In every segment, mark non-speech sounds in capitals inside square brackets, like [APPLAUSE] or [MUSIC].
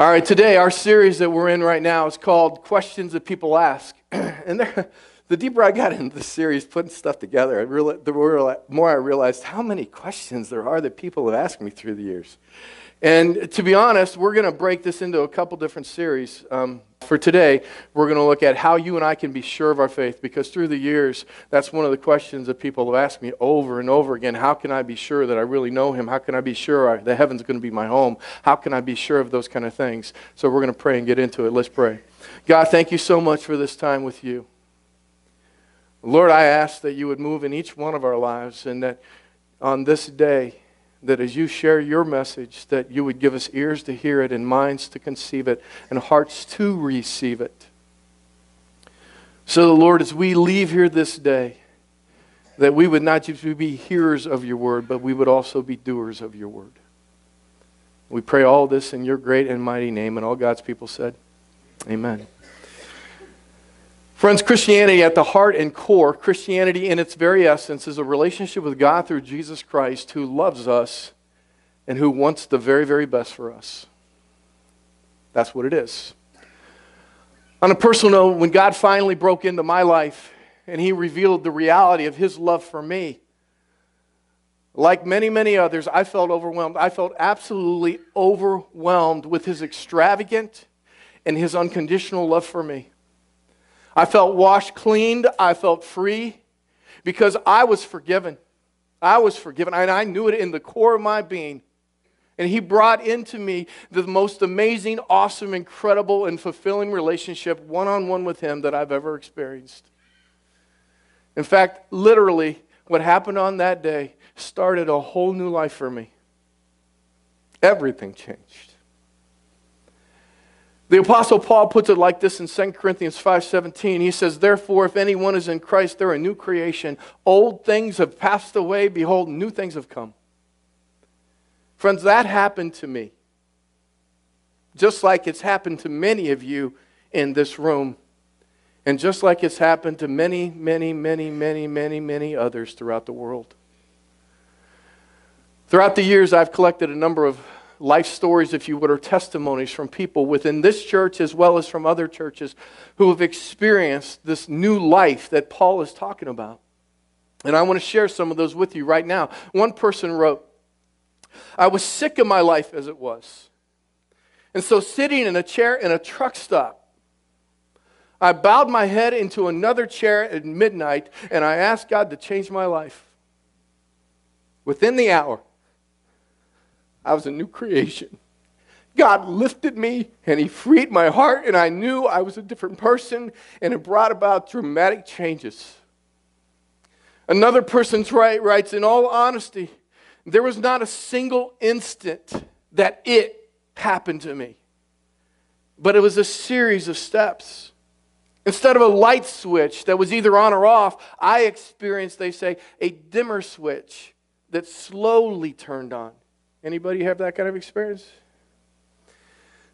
All right, today our series that we're in right now is called Questions That People Ask. [CLEARS THROAT] and the deeper I got into this series, putting stuff together, I the more I realized how many questions there are that people have asked me through the years. And to be honest, we're going to break this into a couple different series. Um, for today, we're going to look at how you and I can be sure of our faith because through the years, that's one of the questions that people have asked me over and over again. How can I be sure that I really know Him? How can I be sure that heaven's going to be my home? How can I be sure of those kind of things? So we're going to pray and get into it. Let's pray. God, thank you so much for this time with you. Lord, I ask that you would move in each one of our lives and that on this day, that as you share your message, that you would give us ears to hear it and minds to conceive it and hearts to receive it. So, the Lord, as we leave here this day, that we would not just be hearers of your word, but we would also be doers of your word. We pray all this in your great and mighty name, and all God's people said, Amen. Friends, Christianity at the heart and core, Christianity in its very essence, is a relationship with God through Jesus Christ who loves us and who wants the very, very best for us. That's what it is. On a personal note, when God finally broke into my life and He revealed the reality of His love for me, like many, many others, I felt overwhelmed. I felt absolutely overwhelmed with His extravagant and His unconditional love for me. I felt washed, cleaned. I felt free because I was forgiven. I was forgiven, and I knew it in the core of my being. And He brought into me the most amazing, awesome, incredible, and fulfilling relationship one on one with Him that I've ever experienced. In fact, literally, what happened on that day started a whole new life for me. Everything changed. The apostle Paul puts it like this in 2 Corinthians 5:17. He says, "Therefore if anyone is in Christ, they're a new creation. Old things have passed away; behold, new things have come." Friends, that happened to me. Just like it's happened to many of you in this room. And just like it's happened to many, many, many, many, many, many others throughout the world. Throughout the years, I've collected a number of life stories, if you would, or testimonies from people within this church as well as from other churches who have experienced this new life that Paul is talking about. And I want to share some of those with you right now. One person wrote, I was sick of my life as it was. And so, sitting in a chair in a truck stop, I bowed my head into another chair at midnight and I asked God to change my life. Within the hour, I was a new creation. God lifted me and He freed my heart, and I knew I was a different person, and it brought about dramatic changes. Another person's right writes, in all honesty, there was not a single instant that it happened to me, but it was a series of steps. Instead of a light switch that was either on or off, I experienced, they say, a dimmer switch that slowly turned on. Anybody have that kind of experience?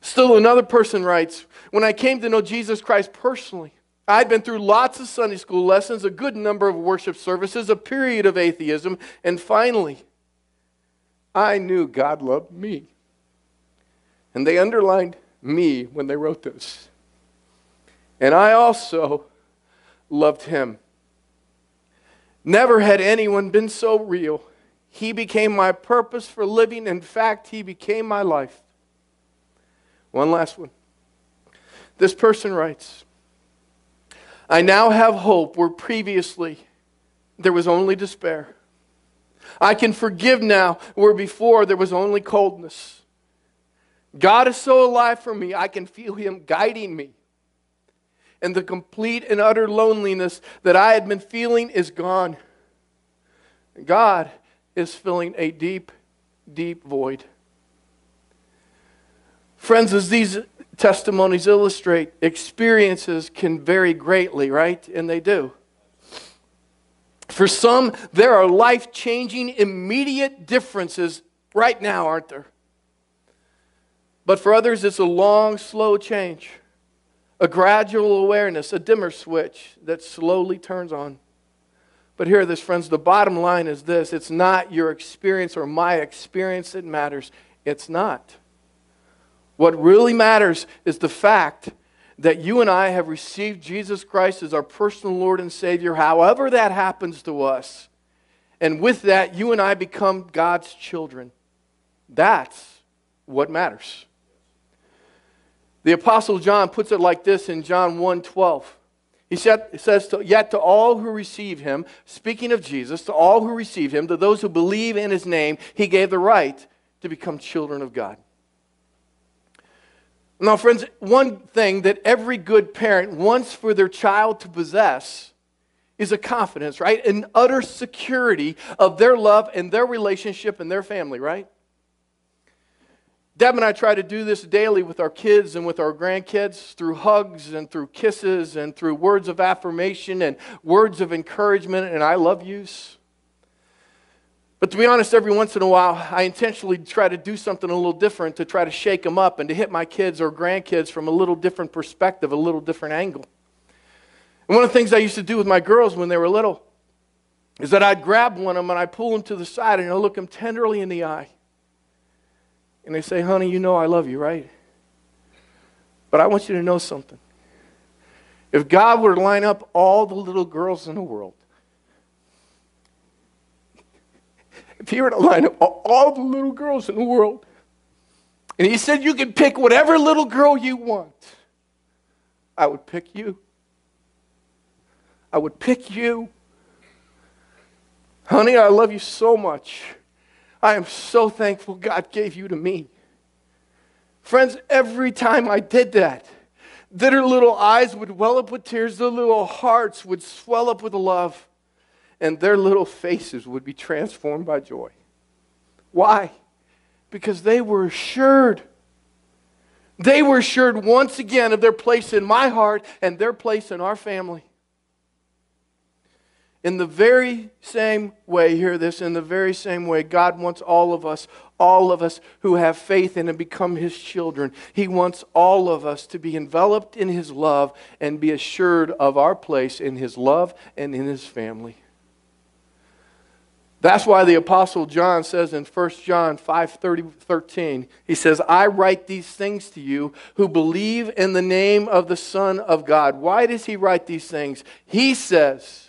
Still, another person writes When I came to know Jesus Christ personally, I'd been through lots of Sunday school lessons, a good number of worship services, a period of atheism, and finally, I knew God loved me. And they underlined me when they wrote this. And I also loved him. Never had anyone been so real he became my purpose for living. In fact, He became my life. One last one. This person writes I now have hope where previously there was only despair. I can forgive now where before there was only coldness. God is so alive for me, I can feel Him guiding me. And the complete and utter loneliness that I had been feeling is gone. God is filling a deep, deep void. Friends, as these testimonies illustrate, experiences can vary greatly, right? And they do. For some, there are life changing, immediate differences right now, aren't there? But for others, it's a long, slow change, a gradual awareness, a dimmer switch that slowly turns on. But hear this, friends. The bottom line is this it's not your experience or my experience that matters. It's not. What really matters is the fact that you and I have received Jesus Christ as our personal Lord and Savior, however that happens to us. And with that, you and I become God's children. That's what matters. The Apostle John puts it like this in John 1 12. He said, says, to, Yet to all who receive him, speaking of Jesus, to all who receive him, to those who believe in his name, he gave the right to become children of God. Now, friends, one thing that every good parent wants for their child to possess is a confidence, right? An utter security of their love and their relationship and their family, right? Deb and I try to do this daily with our kids and with our grandkids through hugs and through kisses and through words of affirmation and words of encouragement and I love yous. But to be honest, every once in a while, I intentionally try to do something a little different to try to shake them up and to hit my kids or grandkids from a little different perspective, a little different angle. And one of the things I used to do with my girls when they were little is that I'd grab one of them and I'd pull them to the side and I'd look them tenderly in the eye. And they say, honey, you know I love you, right? But I want you to know something. If God were to line up all the little girls in the world, [LAUGHS] if he were to line up all the little girls in the world, and he said you can pick whatever little girl you want, I would pick you. I would pick you. Honey, I love you so much. I am so thankful God gave you to me. Friends, every time I did that, their little eyes would well up with tears, their little hearts would swell up with love and their little faces would be transformed by joy. Why? Because they were assured. They were assured once again of their place in my heart and their place in our family. In the very same way, hear this, in the very same way, God wants all of us, all of us who have faith in and become His children. He wants all of us to be enveloped in His love and be assured of our place in His love and in His family. That's why the Apostle John says in 1 John 5 13, he says, I write these things to you who believe in the name of the Son of God. Why does he write these things? He says,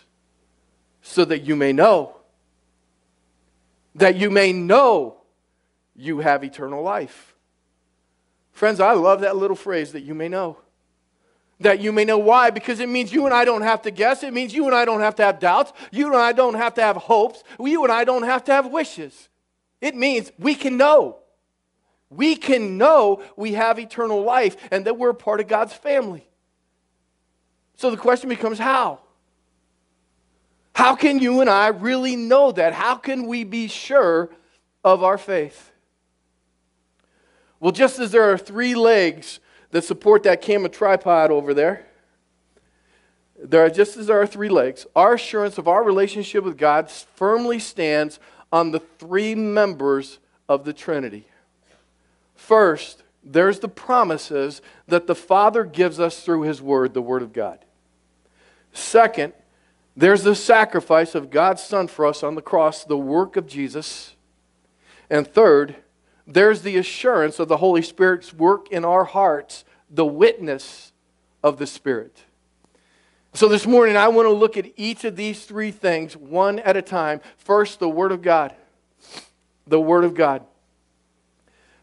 so that you may know. That you may know you have eternal life. Friends, I love that little phrase that you may know that you may know why because it means you and I don't have to guess. It means you and I don't have to have doubts. You and I don't have to have hopes. You and I don't have to have wishes. It means we can know. We can know we have eternal life and that we're part of God's family. So the question becomes how? How can you and I really know that? How can we be sure of our faith? Well, just as there are three legs that support that camera tripod over there. There are just as there are three legs. Our assurance of our relationship with God firmly stands on the three members of the Trinity. First, there's the promises that the Father gives us through His Word, the Word of God. Second, there's the sacrifice of God's Son for us on the cross, the work of Jesus. And third, there's the assurance of the Holy Spirit's work in our hearts, the witness of the Spirit. So this morning, I want to look at each of these three things one at a time. First, the Word of God. The Word of God.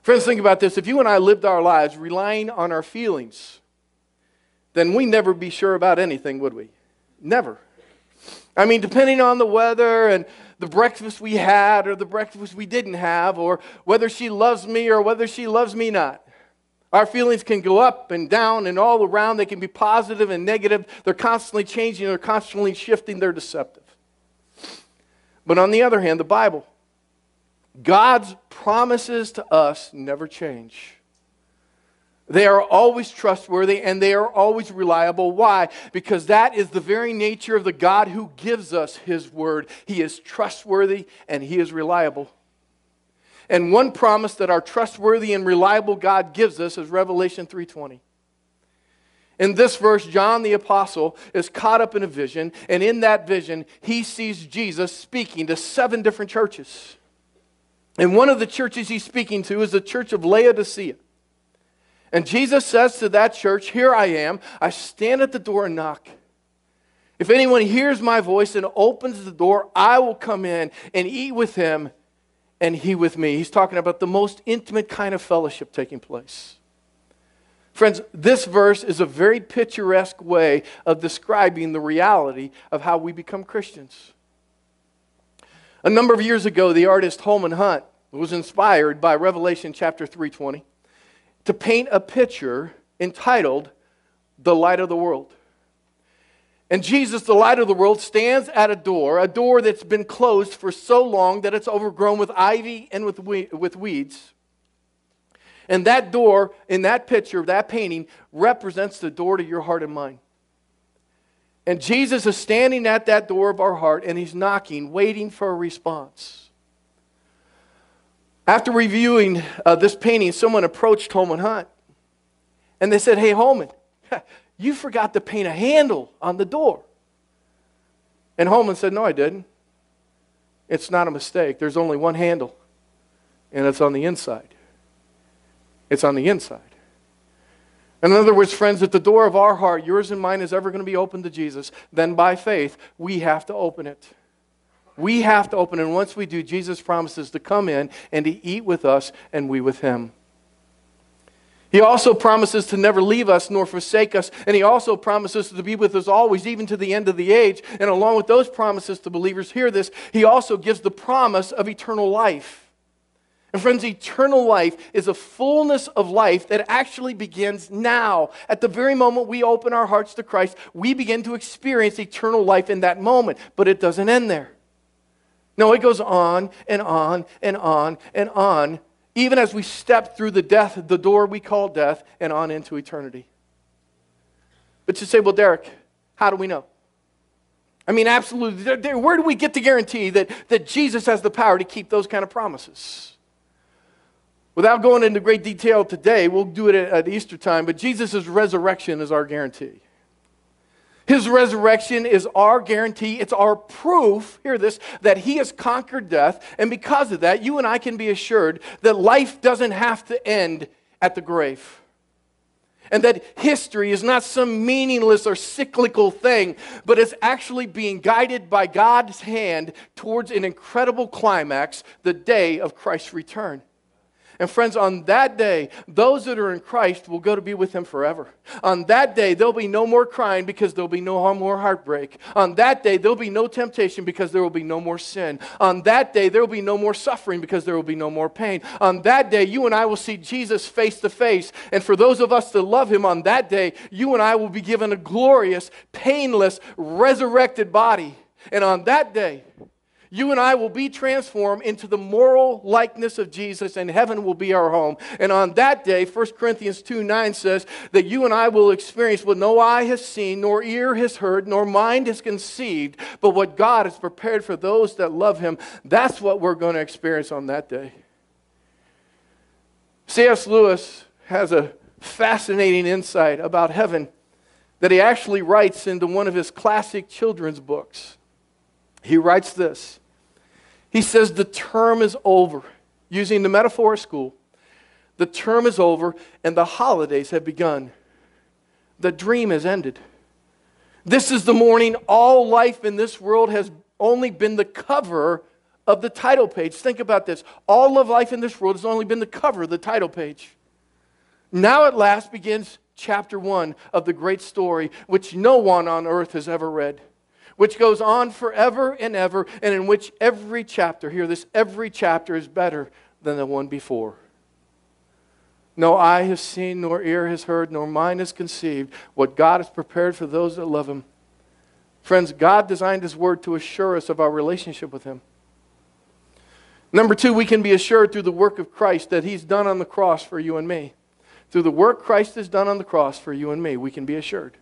Friends, think about this. If you and I lived our lives relying on our feelings, then we'd never be sure about anything, would we? Never. I mean, depending on the weather and the breakfast we had or the breakfast we didn't have, or whether she loves me or whether she loves me not. Our feelings can go up and down and all around. They can be positive and negative. They're constantly changing, they're constantly shifting, they're deceptive. But on the other hand, the Bible, God's promises to us never change. They are always trustworthy and they are always reliable. Why? Because that is the very nature of the God who gives us His word. He is trustworthy and He is reliable. And one promise that our trustworthy and reliable God gives us is Revelation 3:20. In this verse, John the Apostle is caught up in a vision, and in that vision, he sees Jesus speaking to seven different churches. And one of the churches he's speaking to is the church of Laodicea. And Jesus says to that church, Here I am. I stand at the door and knock. If anyone hears my voice and opens the door, I will come in and eat with him and he with me. He's talking about the most intimate kind of fellowship taking place. Friends, this verse is a very picturesque way of describing the reality of how we become Christians. A number of years ago, the artist Holman Hunt was inspired by Revelation chapter 320 to paint a picture entitled The Light of the World. And Jesus, the light of the world, stands at a door, a door that's been closed for so long that it's overgrown with ivy and with, with weeds. And that door in that picture, that painting, represents the door to your heart and mind. And Jesus is standing at that door of our heart and he's knocking, waiting for a response. After reviewing uh, this painting, someone approached Holman Hunt and they said, Hey, Holman, [LAUGHS] you forgot to paint a handle on the door. And Holman said, No, I didn't. It's not a mistake. There's only one handle, and it's on the inside. It's on the inside. In other words, friends, at the door of our heart, yours and mine, is ever going to be open to Jesus, then by faith, we have to open it. We have to open. And once we do, Jesus promises to come in and to eat with us and we with him. He also promises to never leave us nor forsake us. And he also promises to be with us always, even to the end of the age. And along with those promises to believers, hear this, he also gives the promise of eternal life. And friends, eternal life is a fullness of life that actually begins now. At the very moment we open our hearts to Christ, we begin to experience eternal life in that moment. But it doesn't end there. No, it goes on and on and on and on, even as we step through the death, the door we call death, and on into eternity. But you say, well, Derik, how do we know? I mean, absolutely. Where do we get the guarantee that, that Jesus has the power to keep those kind of promises? Without going into great detail today, we'll do it at Easter time, but Jesus' resurrection is our guarantee. His resurrection is our guarantee. It's our proof, hear this, that he has conquered death. And because of that, you and I can be assured that life doesn't have to end at the grave. And that history is not some meaningless or cyclical thing, but it's actually being guided by God's hand towards an incredible climax, the day of Christ's return. And friends, on that day, those that are in Christ will go to be with Him forever. On that day, there'll be no more crying because there'll be no more heartbreak. On that day, there'll be no temptation because there will be no more sin. On that day, there will be no more suffering because there will be no more pain. On that day, you and I will see Jesus face to face. And for those of us that love Him on that day, you and I will be given a glorious, painless, resurrected body. And on that day, you and I will be transformed into the moral likeness of Jesus, and heaven will be our home. And on that day, 1 Corinthians 2 9 says that you and I will experience what no eye has seen, nor ear has heard, nor mind has conceived, but what God has prepared for those that love Him. That's what we're going to experience on that day. C.S. Lewis has a fascinating insight about heaven that he actually writes into one of his classic children's books. He writes this he says the term is over. Using the metaphor of school, the term is over and the holidays have begun. The dream has ended. This is the morning all life in this world has only been the cover of the title page. Think about this. All of life in this world has only been the cover of the title page. Now at last begins chapter one of the great story, which no one on earth has ever read which goes on forever and ever, and in which every chapter, hear this, every chapter is better than the one before. No eye has seen, nor ear has heard, nor mind has conceived what God has prepared for those that love Him. Friends, God designed His Word to assure us of our relationship with Him. Number two, we can be assured through the work of Christ that He's done on the cross for you and me. Through the work Christ has done on the cross for you and me, we can be assured.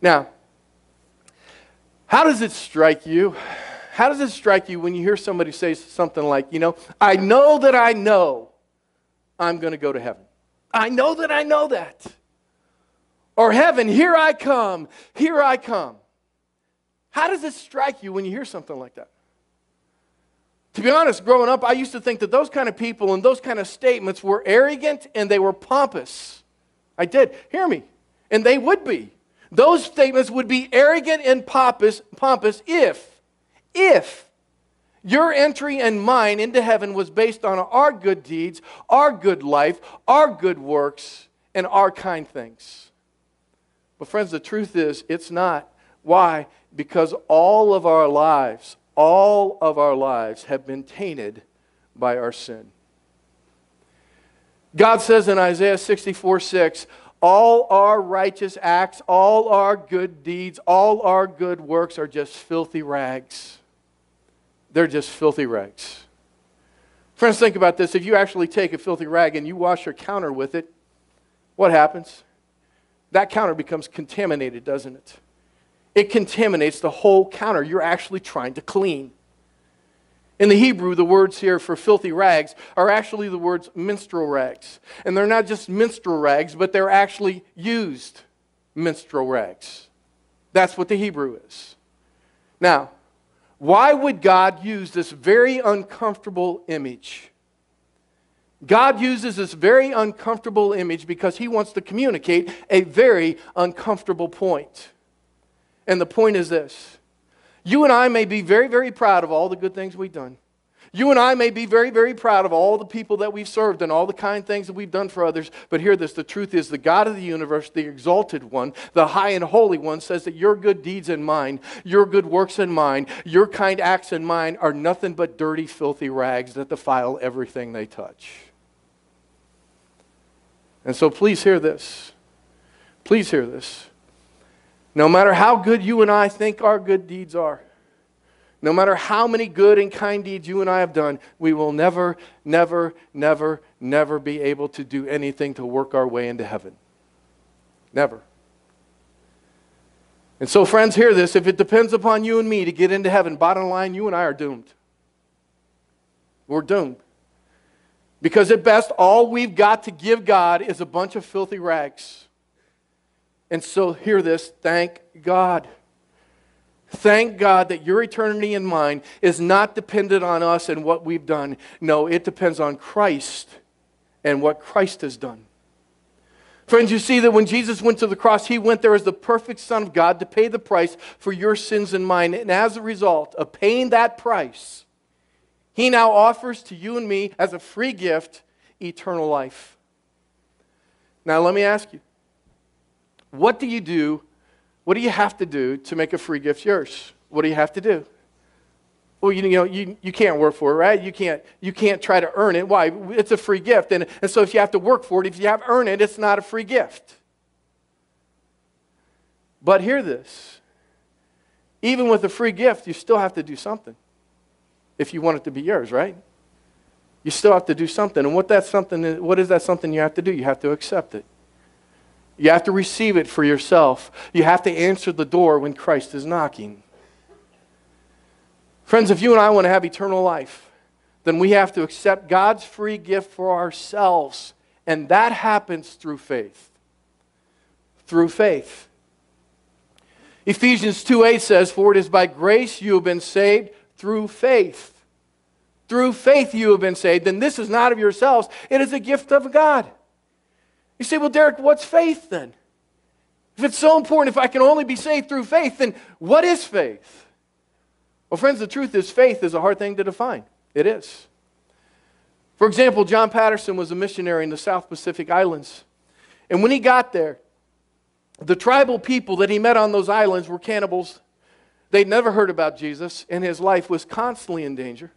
Now, how does it strike you? How does it strike you when you hear somebody say something like, you know, I know that I know I'm going to go to heaven? I know that I know that. Or heaven, here I come, here I come. How does it strike you when you hear something like that? To be honest, growing up, I used to think that those kind of people and those kind of statements were arrogant and they were pompous. I did. Hear me. And they would be. Those statements would be arrogant and pompous, pompous if, if your entry and mine into heaven was based on our good deeds, our good life, our good works, and our kind things. But, friends, the truth is, it's not. Why? Because all of our lives, all of our lives have been tainted by our sin. God says in Isaiah 64 6, all our righteous acts, all our good deeds, all our good works are just filthy rags. They're just filthy rags. Friends, think about this. If you actually take a filthy rag and you wash your counter with it, what happens? That counter becomes contaminated, doesn't it? It contaminates the whole counter you're actually trying to clean. In the Hebrew, the words here for filthy rags are actually the words menstrual rags. And they're not just menstrual rags, but they're actually used menstrual rags. That's what the Hebrew is. Now, why would God use this very uncomfortable image? God uses this very uncomfortable image because he wants to communicate a very uncomfortable point. And the point is this you and I may be very, very proud of all the good things we've done. You and I may be very, very proud of all the people that we've served and all the kind things that we've done for others. But hear this the truth is, the God of the universe, the exalted one, the high and holy one, says that your good deeds and mine, your good works and mine, your kind acts and mine are nothing but dirty, filthy rags that defile everything they touch. And so please hear this. Please hear this. No matter how good you and I think our good deeds are, no matter how many good and kind deeds you and I have done, we will never, never, never, never be able to do anything to work our way into heaven. Never. And so, friends, hear this. If it depends upon you and me to get into heaven, bottom line, you and I are doomed. We're doomed. Because at best, all we've got to give God is a bunch of filthy rags. And so, hear this thank God. Thank God that your eternity and mine is not dependent on us and what we've done. No, it depends on Christ and what Christ has done. Friends, you see that when Jesus went to the cross, he went there as the perfect Son of God to pay the price for your sins and mine. And as a result of paying that price, he now offers to you and me as a free gift eternal life. Now, let me ask you what do you do? What do you have to do to make a free gift yours? What do you have to do? Well, you, know, you, you can't work for it, right? You can't, you can't try to earn it. Why? It's a free gift. And, and so if you have to work for it, if you have to earn it, it's not a free gift. But hear this. Even with a free gift, you still have to do something if you want it to be yours, right? You still have to do something. And what that something what is that something you have to do? You have to accept it. You have to receive it for yourself. You have to answer the door when Christ is knocking. Friends, if you and I want to have eternal life, then we have to accept God's free gift for ourselves. And that happens through faith. Through faith. Ephesians 2 8 says, For it is by grace you have been saved through faith. Through faith you have been saved. And this is not of yourselves, it is a gift of God. You say, well, Derik, what's faith then? If it's so important, if I can only be saved through faith, then what is faith? Well, friends, the truth is faith is a hard thing to define. It is. For example, John Patterson was a missionary in the South Pacific Islands. And when he got there, the tribal people that he met on those islands were cannibals. They'd never heard about Jesus, and his life was constantly in danger.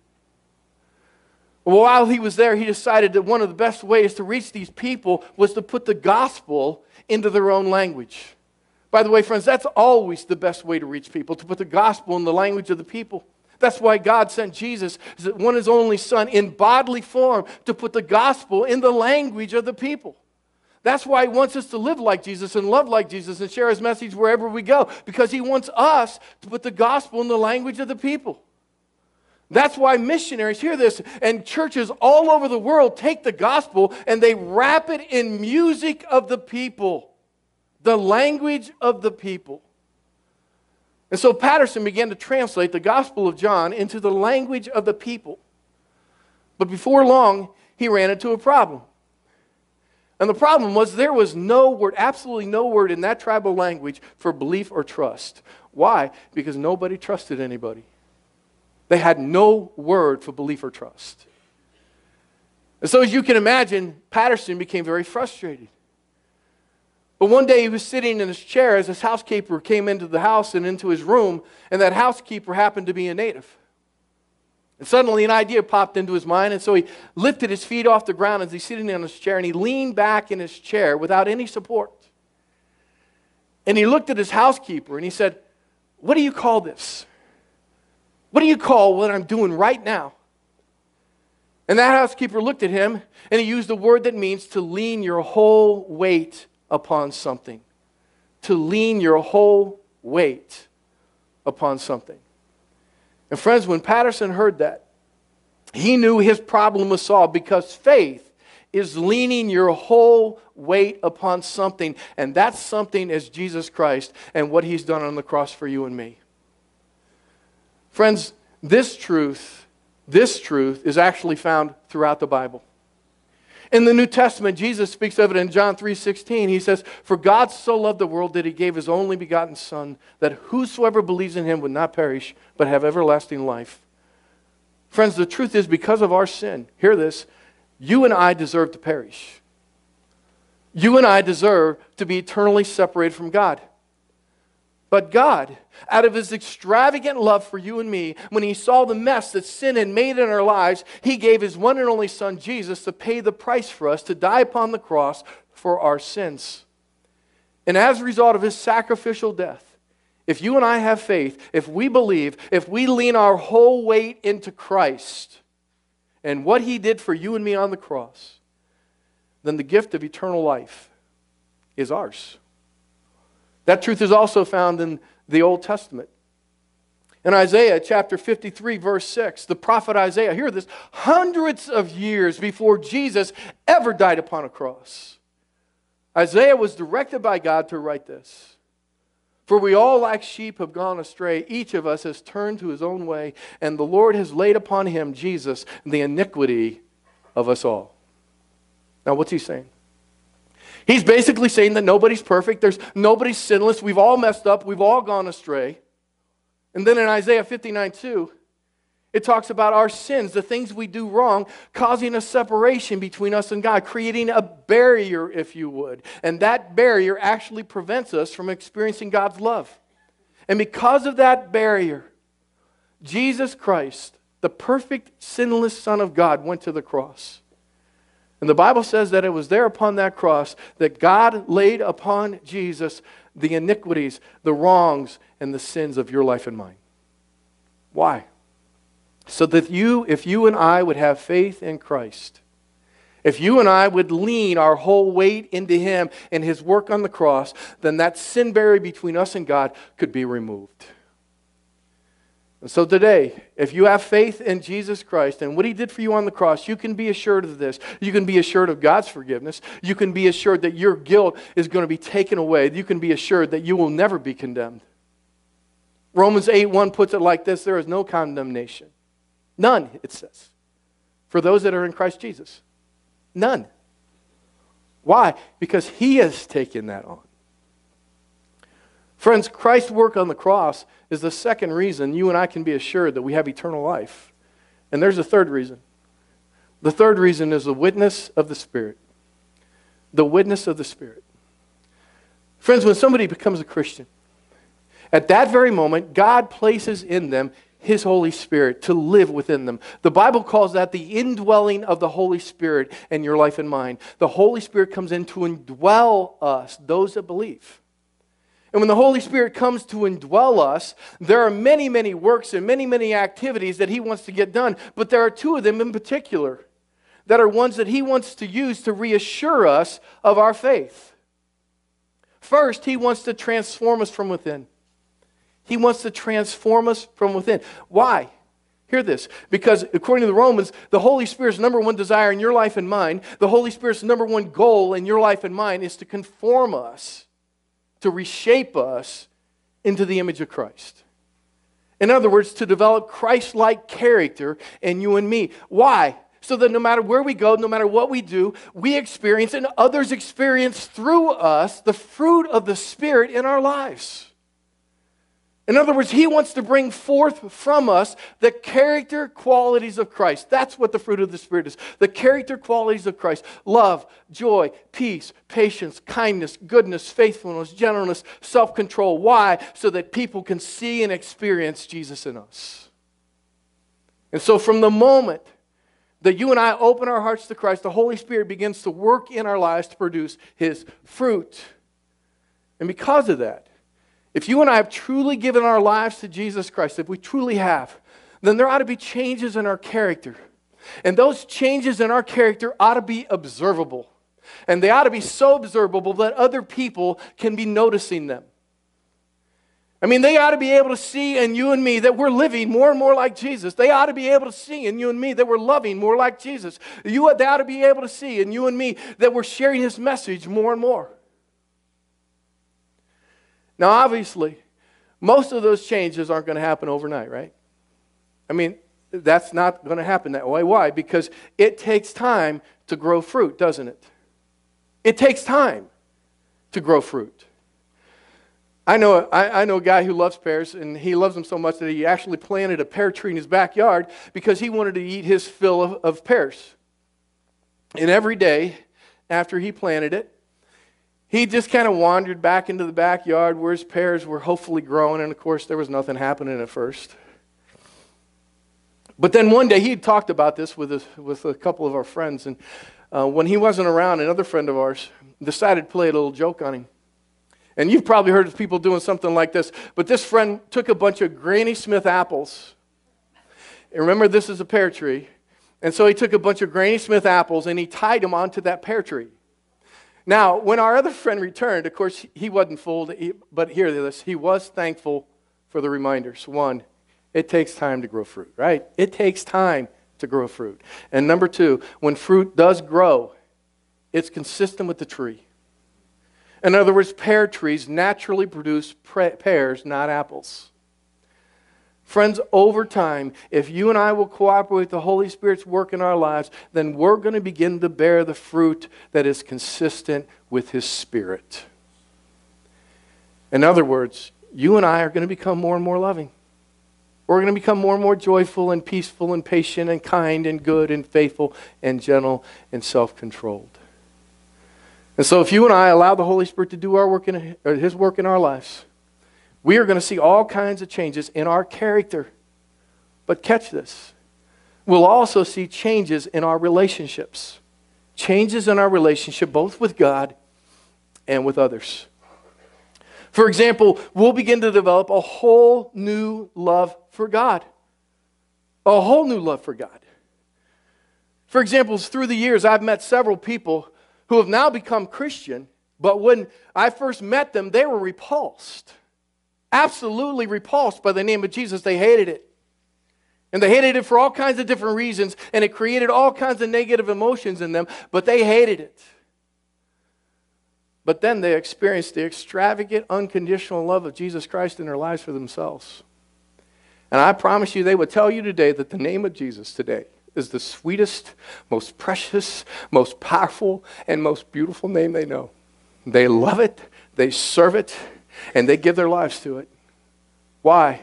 While he was there, he decided that one of the best ways to reach these people was to put the gospel into their own language. By the way, friends, that's always the best way to reach people, to put the gospel in the language of the people. That's why God sent Jesus, one his only son, in bodily form to put the gospel in the language of the people. That's why he wants us to live like Jesus and love like Jesus and share his message wherever we go, because he wants us to put the gospel in the language of the people. That's why missionaries hear this, and churches all over the world take the gospel and they wrap it in music of the people, the language of the people. And so Patterson began to translate the Gospel of John into the language of the people. But before long, he ran into a problem. And the problem was there was no word, absolutely no word in that tribal language for belief or trust. Why? Because nobody trusted anybody. They had no word for belief or trust. And so, as you can imagine, Patterson became very frustrated. But one day he was sitting in his chair as his housekeeper came into the house and into his room, and that housekeeper happened to be a native. And suddenly an idea popped into his mind, and so he lifted his feet off the ground as he's sitting in his chair, and he leaned back in his chair without any support. And he looked at his housekeeper and he said, What do you call this? What do you call what I'm doing right now? And that housekeeper looked at him and he used a word that means to lean your whole weight upon something. To lean your whole weight upon something. And friends, when Patterson heard that, he knew his problem was solved because faith is leaning your whole weight upon something, and that something is Jesus Christ and what he's done on the cross for you and me. Friends, this truth, this truth is actually found throughout the Bible. In the New Testament, Jesus speaks of it in John 3:16. He says, "For God so loved the world that he gave his only begotten son, that whosoever believes in him would not perish, but have everlasting life." Friends, the truth is because of our sin, hear this, you and I deserve to perish. You and I deserve to be eternally separated from God. But God, out of his extravagant love for you and me, when he saw the mess that sin had made in our lives, he gave his one and only Son, Jesus, to pay the price for us, to die upon the cross for our sins. And as a result of his sacrificial death, if you and I have faith, if we believe, if we lean our whole weight into Christ and what he did for you and me on the cross, then the gift of eternal life is ours. That truth is also found in the Old Testament. In Isaiah chapter 53, verse 6, the prophet Isaiah, hear this, hundreds of years before Jesus ever died upon a cross, Isaiah was directed by God to write this. For we all, like sheep, have gone astray. Each of us has turned to his own way, and the Lord has laid upon him, Jesus, the iniquity of us all. Now, what's he saying? He's basically saying that nobody's perfect, there's nobody's sinless, we've all messed up, we've all gone astray. And then in Isaiah 59 2, it talks about our sins, the things we do wrong, causing a separation between us and God, creating a barrier, if you would. And that barrier actually prevents us from experiencing God's love. And because of that barrier, Jesus Christ, the perfect, sinless Son of God, went to the cross. And the Bible says that it was there upon that cross that God laid upon Jesus the iniquities, the wrongs, and the sins of your life and mine. Why? So that you, if you and I would have faith in Christ, if you and I would lean our whole weight into Him and His work on the cross, then that sin barrier between us and God could be removed. And so today, if you have faith in Jesus Christ and what he did for you on the cross, you can be assured of this. You can be assured of God's forgiveness. You can be assured that your guilt is going to be taken away. You can be assured that you will never be condemned. Romans 8 1 puts it like this there is no condemnation. None, it says, for those that are in Christ Jesus. None. Why? Because he has taken that on. Friends, Christ's work on the cross is the second reason you and I can be assured that we have eternal life. And there's a third reason. The third reason is the witness of the Spirit. The witness of the Spirit. Friends, when somebody becomes a Christian, at that very moment, God places in them His Holy Spirit to live within them. The Bible calls that the indwelling of the Holy Spirit in your life and mine. The Holy Spirit comes in to indwell us, those that believe. And when the Holy Spirit comes to indwell us, there are many, many works and many, many activities that He wants to get done. But there are two of them in particular that are ones that He wants to use to reassure us of our faith. First, He wants to transform us from within. He wants to transform us from within. Why? Hear this. Because according to the Romans, the Holy Spirit's number one desire in your life and mine, the Holy Spirit's number one goal in your life and mine is to conform us to reshape us into the image of Christ. In other words, to develop Christ like character in you and me. Why? so that no matter where we go, no matter what we do, we experience and others experience through us the fruit of the Spirit in our lives. In other words, he wants to bring forth from us the character qualities of Christ. That's what the fruit of the Spirit is. The character qualities of Christ love, joy, peace, patience, kindness, goodness, faithfulness, gentleness, self control. Why? So that people can see and experience Jesus in us. And so, from the moment that you and I open our hearts to Christ, the Holy Spirit begins to work in our lives to produce His fruit. And because of that, if you and I have truly given our lives to Jesus Christ, if we truly have, then there ought to be changes in our character. And those changes in our character ought to be observable. And they ought to be so observable that other people can be noticing them. I mean, they ought to be able to see in you and me that we're living more and more like Jesus. They ought to be able to see in you and me that we're loving more like Jesus. You, they ought to be able to see in you and me that we're sharing his message more and more. Now, obviously, most of those changes aren't going to happen overnight, right? I mean, that's not going to happen that way. Why? Because it takes time to grow fruit, doesn't it? It takes time to grow fruit. I know, I, I, know a guy who loves pears, and he loves them so much that he actually planted a pear tree in his backyard because he wanted to eat his fill of, of pears. And every day after he planted it, he just kind of wandered back into the backyard where his pears were hopefully growing, and of course, there was nothing happening at first. But then one day he talked about this with a, with a couple of our friends, and uh, when he wasn't around, another friend of ours decided to play a little joke on him. And you've probably heard of people doing something like this, but this friend took a bunch of Granny Smith apples. And remember, this is a pear tree. And so he took a bunch of Granny Smith apples and he tied them onto that pear tree. Now, when our other friend returned, of course, he wasn't fooled, but hear this, he was thankful for the reminders. One, it takes time to grow fruit, right? It takes time to grow fruit. And number two, when fruit does grow, it's consistent with the tree. In other words, pear trees naturally produce pears, not apples. Friends, over time, if you and I will cooperate with the Holy Spirit's work in our lives, then we're going to begin to bear the fruit that is consistent with His Spirit. In other words, you and I are going to become more and more loving. We're going to become more and more joyful and peaceful and patient and kind and good and faithful and gentle and self controlled. And so, if you and I allow the Holy Spirit to do our work in, His work in our lives, we are going to see all kinds of changes in our character. But catch this we'll also see changes in our relationships. Changes in our relationship, both with God and with others. For example, we'll begin to develop a whole new love for God. A whole new love for God. For example, through the years, I've met several people who have now become Christian, but when I first met them, they were repulsed. Absolutely repulsed by the name of Jesus. They hated it. And they hated it for all kinds of different reasons, and it created all kinds of negative emotions in them, but they hated it. But then they experienced the extravagant, unconditional love of Jesus Christ in their lives for themselves. And I promise you, they would tell you today that the name of Jesus today is the sweetest, most precious, most powerful, and most beautiful name they know. They love it, they serve it, and they give their lives to it. Why?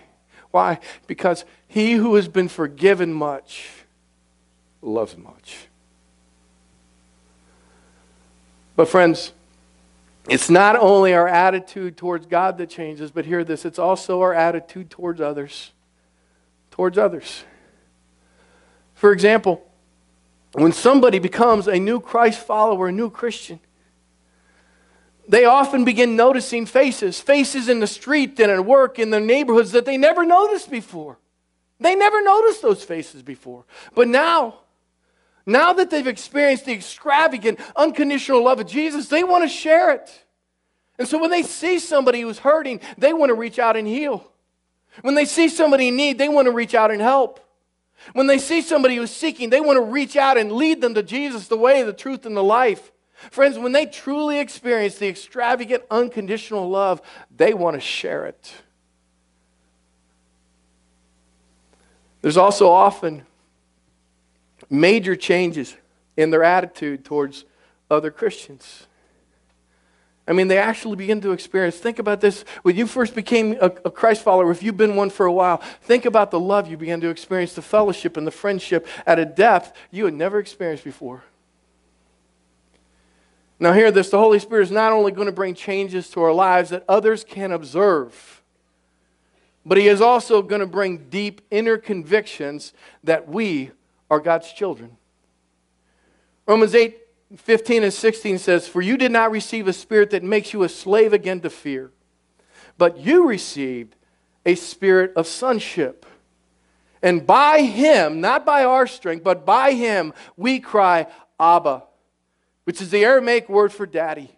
Why? Because he who has been forgiven much loves much. But, friends, it's not only our attitude towards God that changes, but hear this it's also our attitude towards others. Towards others. For example, when somebody becomes a new Christ follower, a new Christian, they often begin noticing faces, faces in the street and at work, in their neighborhoods that they never noticed before. They never noticed those faces before. But now, now that they've experienced the extravagant, unconditional love of Jesus, they want to share it. And so when they see somebody who's hurting, they want to reach out and heal. When they see somebody in need, they want to reach out and help. When they see somebody who's seeking, they want to reach out and lead them to Jesus, the way, the truth, and the life. Friends, when they truly experience the extravagant, unconditional love, they want to share it. There's also often major changes in their attitude towards other Christians. I mean, they actually begin to experience. Think about this. When you first became a, a, Christ follower, if you've been one for a while, think about the love you began to experience, the fellowship and the friendship at a depth you had never experienced before. Now, hear this the Holy Spirit is not only going to bring changes to our lives that others can observe, but He is also going to bring deep inner convictions that we are God's children. Romans 8 15 and 16 says, For you did not receive a spirit that makes you a slave again to fear, but you received a spirit of sonship. And by him, not by our strength, but by him, we cry, Abba, which is the Aramaic word for daddy.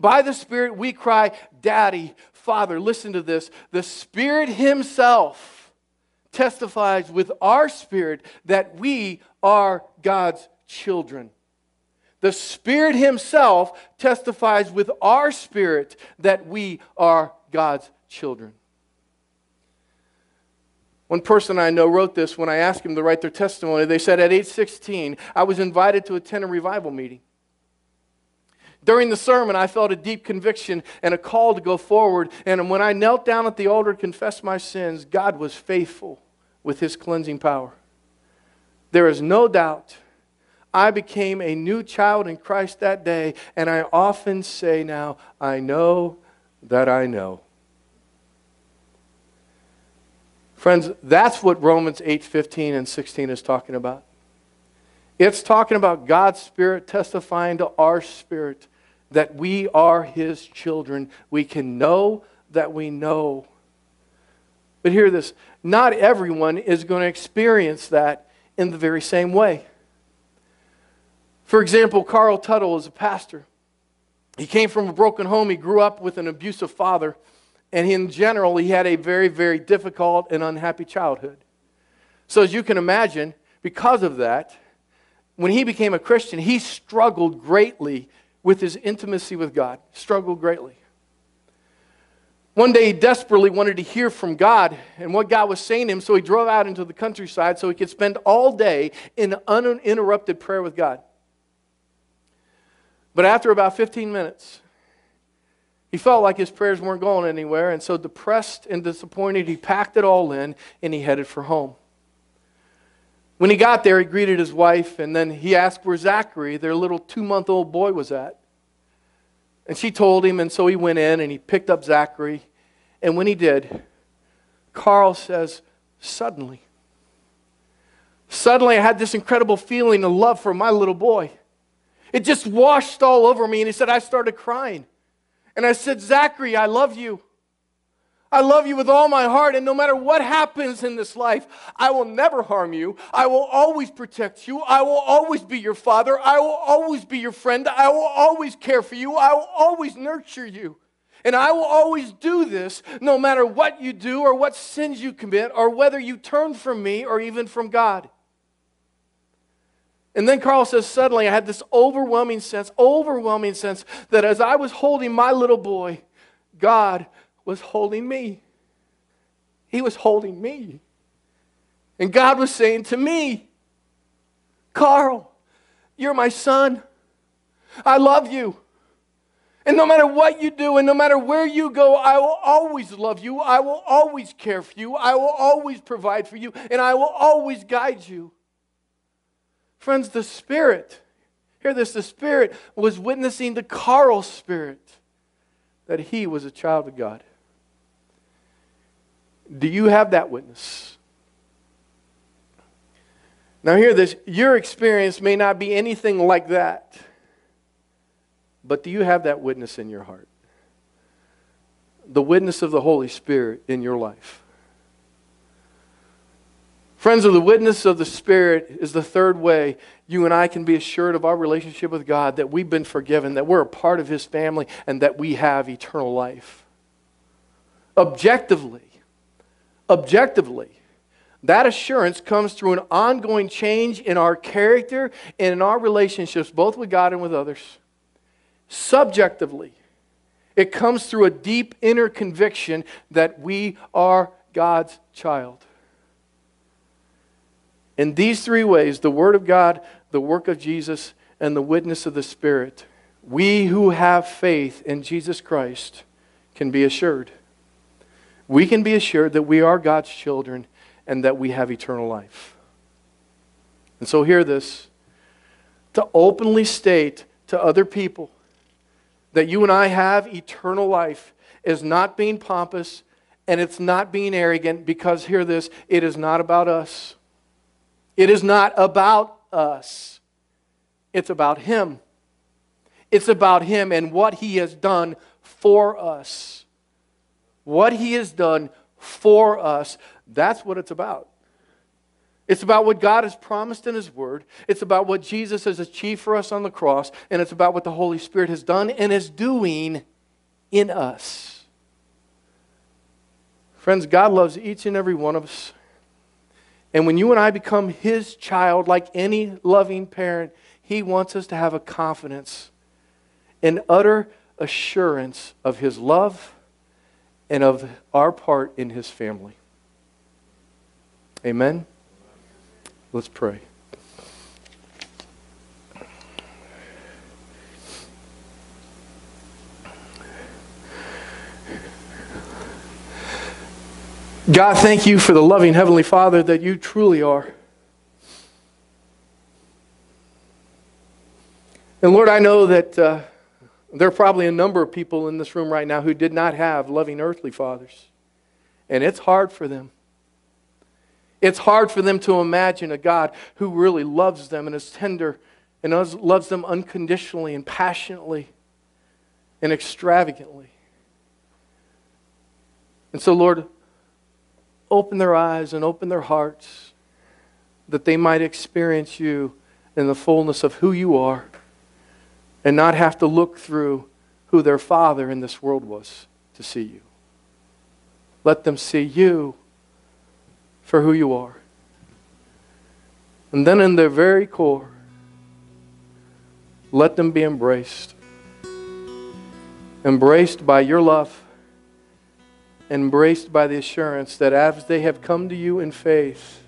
By the Spirit, we cry, Daddy, Father. Listen to this. The Spirit Himself testifies with our spirit that we are God's children. The Spirit Himself testifies with our spirit that we are God's children. One person I know wrote this when I asked him to write their testimony. They said, At age 16, I was invited to attend a revival meeting. During the sermon, I felt a deep conviction and a call to go forward. And when I knelt down at the altar to confess my sins, God was faithful with His cleansing power. There is no doubt I became a new child in Christ that day, and I often say now, I know that I know. Friends, that's what Romans 8 15 and 16 is talking about. It's talking about God's Spirit testifying to our spirit that we are His children. We can know that we know. But hear this not everyone is going to experience that in the very same way. For example, Carl Tuttle is a pastor. He came from a broken home. He grew up with an abusive father. And in general, he had a very, very difficult and unhappy childhood. So, as you can imagine, because of that, when he became a Christian, he struggled greatly with his intimacy with God, struggled greatly. One day he desperately wanted to hear from God and what God was saying to him, so he drove out into the countryside so he could spend all day in uninterrupted prayer with God. But after about 15 minutes, he felt like his prayers weren't going anywhere, and so depressed and disappointed, he packed it all in and he headed for home. When he got there, he greeted his wife, and then he asked where Zachary, their little two month old boy, was at. And she told him, and so he went in and he picked up Zachary. And when he did, Carl says, Suddenly, suddenly I had this incredible feeling of love for my little boy. It just washed all over me. And he said, I started crying. And I said, Zachary, I love you. I love you with all my heart, and no matter what happens in this life, I will never harm you. I will always protect you. I will always be your father. I will always be your friend. I will always care for you. I will always nurture you. And I will always do this no matter what you do or what sins you commit or whether you turn from me or even from God. And then Carl says, suddenly I had this overwhelming sense, overwhelming sense that as I was holding my little boy, God was holding me. He was holding me. And God was saying to me, Carl, you're my son. I love you. And no matter what you do and no matter where you go, I will always love you. I will always care for you. I will always provide for you. And I will always guide you. Friends, the Spirit, hear this, the Spirit was witnessing to Carl's spirit that he was a child of God. Do you have that witness? Now, hear this your experience may not be anything like that, but do you have that witness in your heart? The witness of the Holy Spirit in your life. Friends, of the witness of the Spirit is the third way you and I can be assured of our relationship with God, that we've been forgiven, that we're a part of His family, and that we have eternal life. Objectively, objectively, that assurance comes through an ongoing change in our character and in our relationships, both with God and with others. Subjectively, it comes through a deep inner conviction that we are God's child. In these three ways the Word of God, the work of Jesus, and the witness of the Spirit we who have faith in Jesus Christ can be assured. We can be assured that we are God's children and that we have eternal life. And so, hear this to openly state to other people that you and I have eternal life is not being pompous and it's not being arrogant because, hear this, it is not about us. It is not about us, it's about Him. It's about Him and what He has done for us. What He has done for us. That's what it's about. It's about what God has promised in His Word. It's about what Jesus has achieved for us on the cross. And it's about what the Holy Spirit has done and is doing in us. Friends, God loves each and every one of us. And when you and I become His child, like any loving parent, He wants us to have a confidence an utter assurance of his love and of our part in his family. Amen? Let's pray. God, thank you for the loving Heavenly Father that you truly are. And Lord, I know that. Uh, there are probably a number of people in this room right now who did not have loving earthly fathers. And it's hard for them. It's hard for them to imagine a God who really loves them and is tender and loves them unconditionally and passionately and extravagantly. And so, Lord, open their eyes and open their hearts that they might experience you in the fullness of who you are and not have to look through who their father in this world was to see you. Let them see you for who you are. And then in their very core, let them be embraced. Embraced by your love, embraced by the assurance that as they have come to you in faith,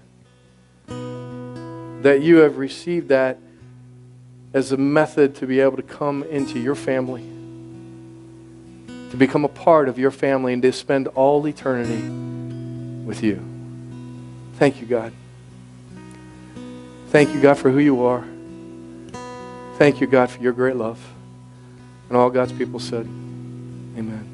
that you have received that as a method to be able to come into your family, to become a part of your family, and to spend all eternity with you. Thank you, God. Thank you, God, for who you are. Thank you, God, for your great love. And all God's people said, Amen.